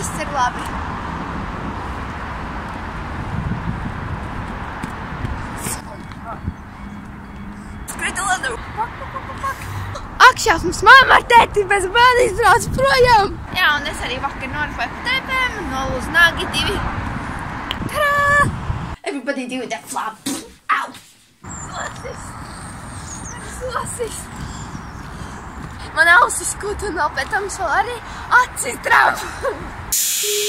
viss ir labi. Skritu ladu. Pak, pak, pak, pak, pak. Ak, šausmas, mamma ar tēti bez manis brauc projām. Jā, un es arī vakar norifēju pa tepēm, nolūzu nagi divi. Tarā! Everybody do that flop. Au! Sosis! Sosis! Man ausis skuta nav, pēc tam vēl arī acis trāp. Šodien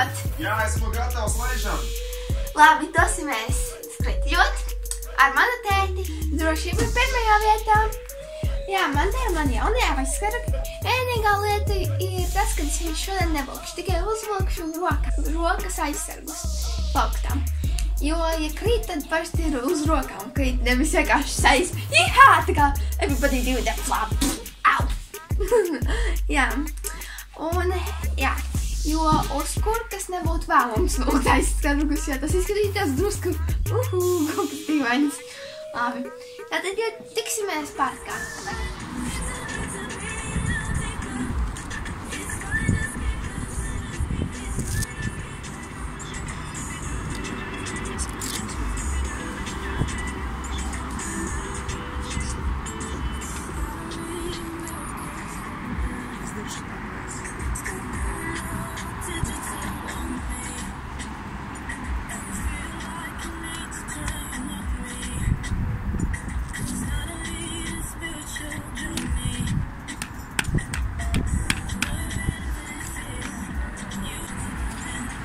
skrituļot? Jā, esmu gatavs laižam. Labi, dosimies skrituļot ar manu tēti. Drošība ir pirmajā vietā. Jā, man te ir man jaunajā vaiskaragri. Vienīgā lieta ir tas, ka es viņu šodien nevilkšu, tikai uzvilkšu roka, rokas aizsargus plauktām. Jo, ja krīt, tad parasti ir uz rokām krīt, nevis vienkārši sejas. Jā, tā kā everybody do that flop. Au! jā, un jā, jo uz kurkas nebūtu vēlams lūgt aizskargus, jo tas izskatītos drusku, uhu, kaut kas dīvains. Labi, tātad, ja tiksimies parkā.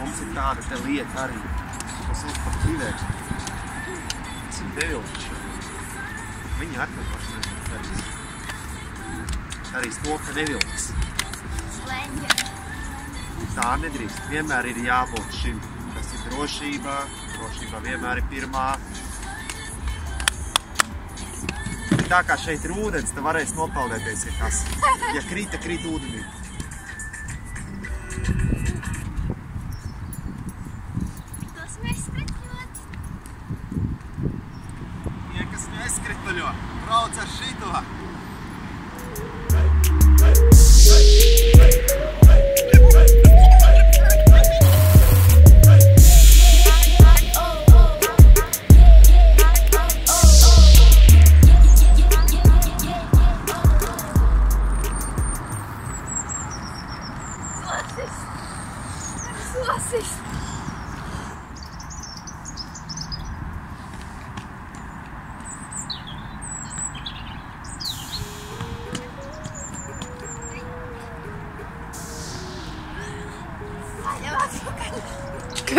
Mums ir tāda te lieta arī, kas mums pat dzīvēks. Tas ir devilči. Viņi arī to paši nezinu. Arī to, ka nevilks. Tā nedrīkst. Vienmēr ir jābūt šim. Tas ir drošība. Drošība vienmēr ir pirmā. Tā kā šeit ir ūdens, tad varēs nopeldēties, ja kas. Ja krita, krīt ūdenī. Dosimies skrituļot. Tie, kas neskrituļo, brauc ar šito.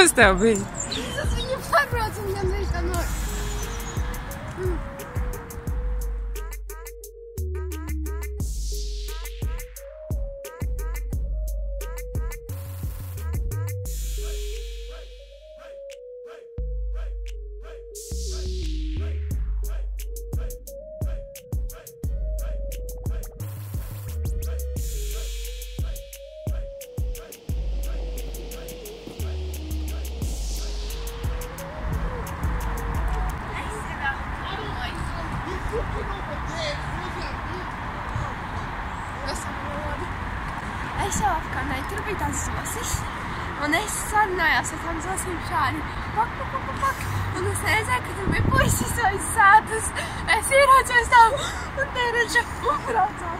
Kas tām zosīm šādi. Pak, pak, pak, pak, pak. Un es redzēju, ka tur bija puisis aiz sētas. Es ieraudzījos tā un te redzu un braucām.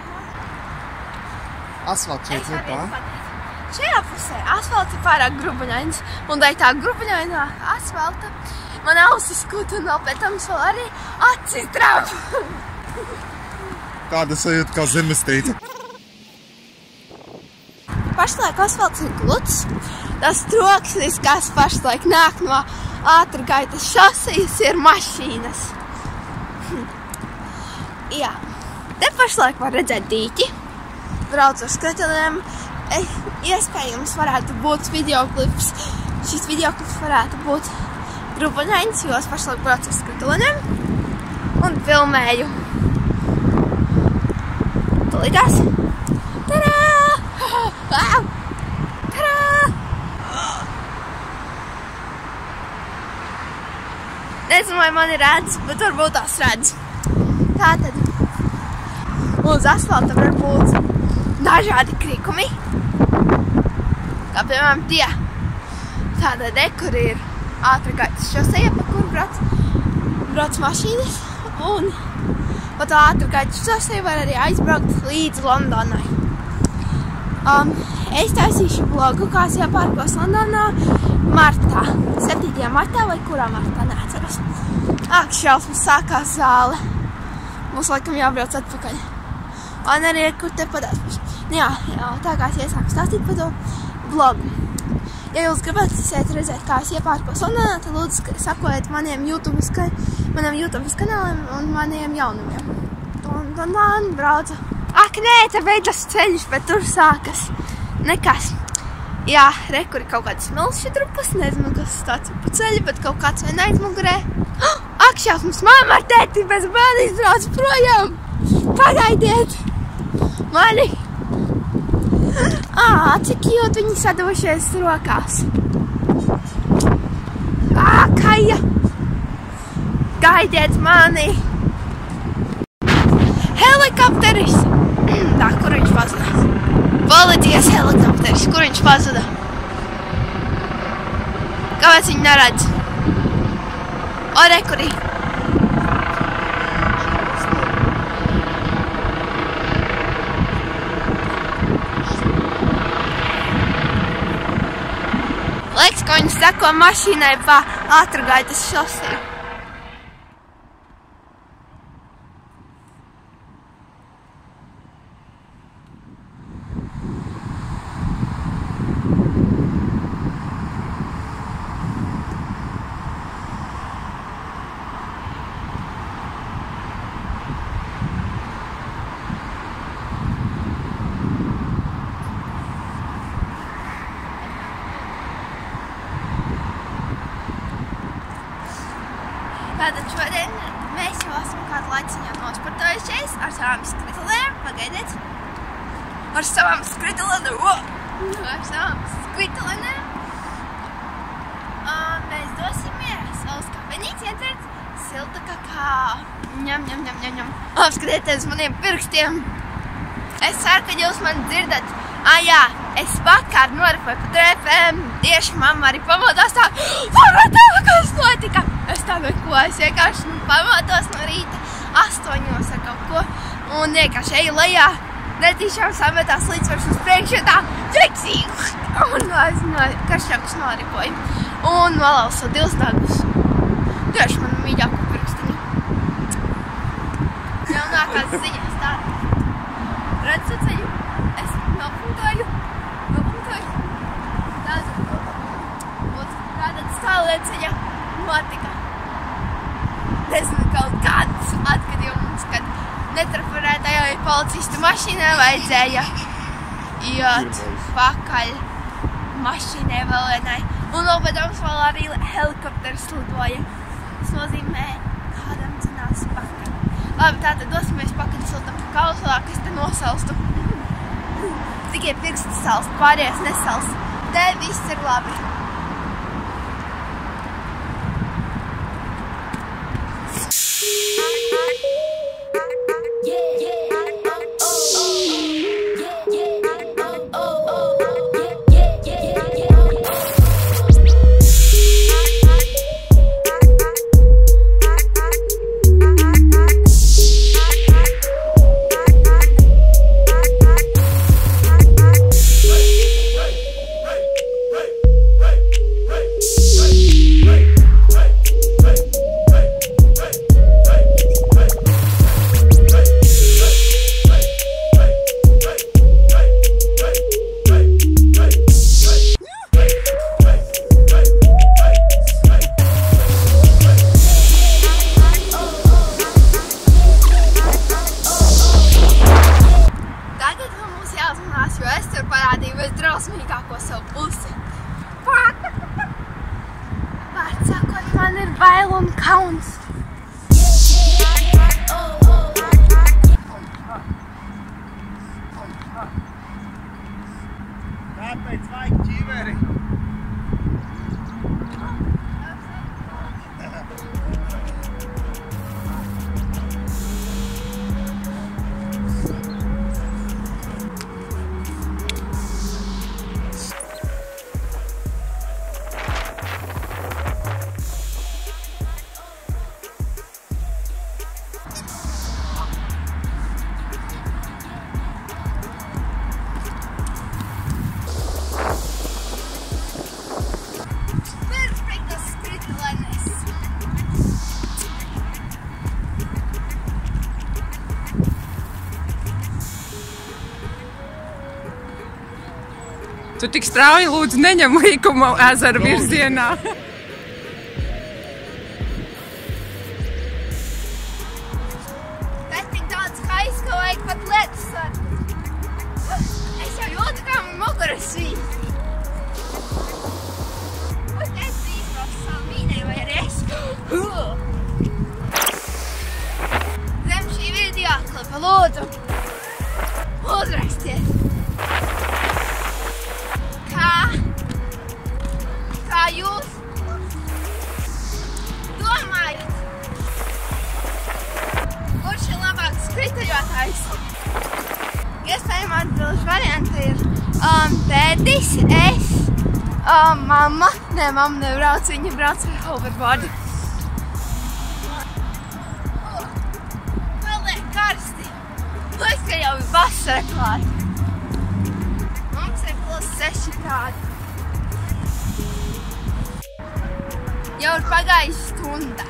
Asfalts šeit ir tā. Šajā pusē asfalts ir pārāk grubuņains, un dēļ tā grubuņainā asfalta man ausis skūta un vēl pēc tam vēl arī acis trāp. Tāda sajūta kā zemestrīce. Pašlaik asfalts ir gluds. Tas troksnis, kas pašlaik nāk no ātrgaitas šosejas, ir mašīnas. Hm. Jā, te pašlaik var redzēt dīķi. Brauc ar skatelēm. E, Iespējams, varētu būt videoklips. Šis videoklips varētu būt grupaņains, jo es pašlaik braucu ar skatelēm un filmēju. Tulītās. Tarā! Au! Tarā! Nezinu, vai man ir redzes, bet varbūt tās redz. Tātad uz asfalta var būt dažādi krikumi. Kā piemēram tie. Tāda de, kur ir ātri gaitas šoseja, pa kur brauc, brauc mašīnas. Un pa tā ātri gaitas šoseja var arī aizbraukt līdz Londonai. Um, es taisīšu blogu, kā es iepārkos Londonā martā. 7. martā vai kurā martā, neatceros. Ak, šausmas sākās zāle. Mums laikam jābrauc atpakaļ. Un arī kur te padās. Jā, jā, tā kā es iesāku stāstīt par to blogu. Ja jūs gribat redzēt, kā es iepārkos Londonā, tad lūdzu sakojiet maniem YouTube, manam YouTube kanāliem un maniem jaunumiem. Un London brauca. Ak, nē, te beidzas ceļš, bet tur sākas nekas. Jā, re, kur ir kaut kāds smilšu drupas, nezinu, kas tāds ir pa ceļu, bet kaut kāds vien aizmugurē. Ak, šausmas, mamma ar tēti bez manis brauc projām! Pagaidiet! Mani! Ā, cik jūt viņi sadošies rokās. Ā, kaja! Gaidiet mani! Helikopteris! Tā, kur viņš pazuda? Policijas helikopteris, kur viņš pazuda? Kāpēc viņi neredz? O, re, kur ir? Liekas, ka viņi seko mašīnai pa ātrgaitas šoseju. Tātad šodien mēs jau esam kādu laiciņu nosportojušies ar savām skrituliņām. Pagaidiet! Ar savām skrituliņām! Ar savām skrituliņām! Mēs dosimies uz kafejnīcu iedzert siltu kakao. Ņem, ņem, ņem, ņem, ņem. Apskatieties maniem pirkstiem! Es ceru, ka jūs mani dzirdat. Ah, jā, es vakar noripoju pa trēpēm. Tieši mamma arī pamodās tā. Pamatā, kas notika? Es tā neko, es vienkārši pamodos no rīta astoņos ar kaut ko. Un vienkārši eju lejā. Netīšām sametās līdzsvars uz priekšu tā. Triksī! Un es no karšķākus noripoju. Un nolausu divus nagus. Tieši man mīļāko pirkstiņu. Jaunākās ziņas tā. Redzu ceļu. Es nopunktoju. Nopunktoju. Tāda. Un tāda stāvlieciņa notika. Nezinu, kaut kāds atgadījums, kad netrafarētajai policistu mašīnai vajadzēja iet pakaļ mašīnai vēl vienai. Un vēl pēc tam vēl arī helikopters lidoja. Tas nozīmē, kādam zinās pakaļ. Labi, tātad dosimies pakaļ siltam kauslā, kas te nosalstu. Tikai pirksti salst, pārējais nesalst. Te viss ir labi. Tu tik strauji lūdzu neņem līkumu ezera virzienā. Um, mamma. Nē, mamma nebrauc, viņa brauc ar hoverboardu. Oh, Paliek karsti. Liekas, ka jau ir vasara klāt. Mums ir plus 6 grādi. Jau ir pagājusi stunda,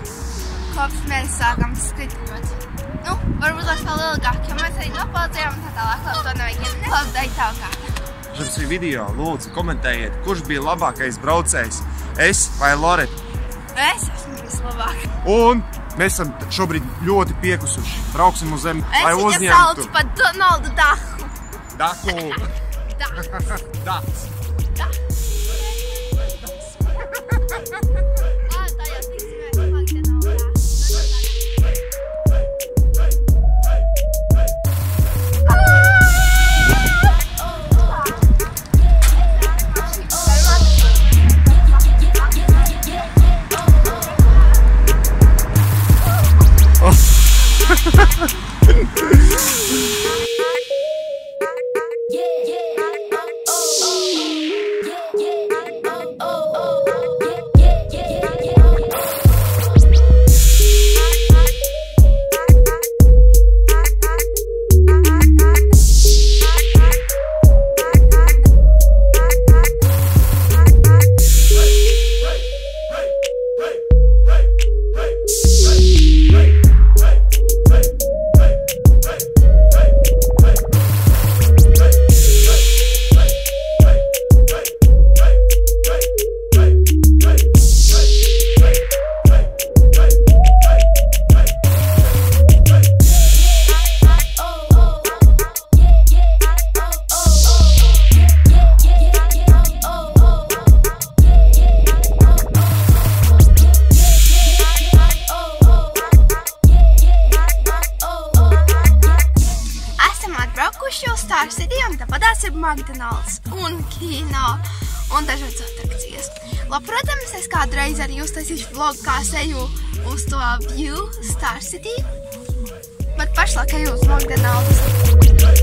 kopš mēs sākam skrituļot. Nu, varbūt vēl ilgāk, jo mēs arī nopaldzējām un tā tālāk, lai to nevajag labi darīt tālāk. Šim šī video lūdzu komentējiet, kurš bija labākais braucējs, es vai Loreta. Es esmu vislabāk. Un mēs esam šobrīd ļoti piekusuši. Brauksim uz zemi, Es lai viņu uzņemtu saucu par Donaldu Dahu. daku. Dahs. Dahs. Esam McDonald's un kino un dažādas atrakcijas. Labprotams, es kādreiz arī uztaisīšu vlogu, kā es eju uz to view Star City, bet pašlaik eju uz McDonald's.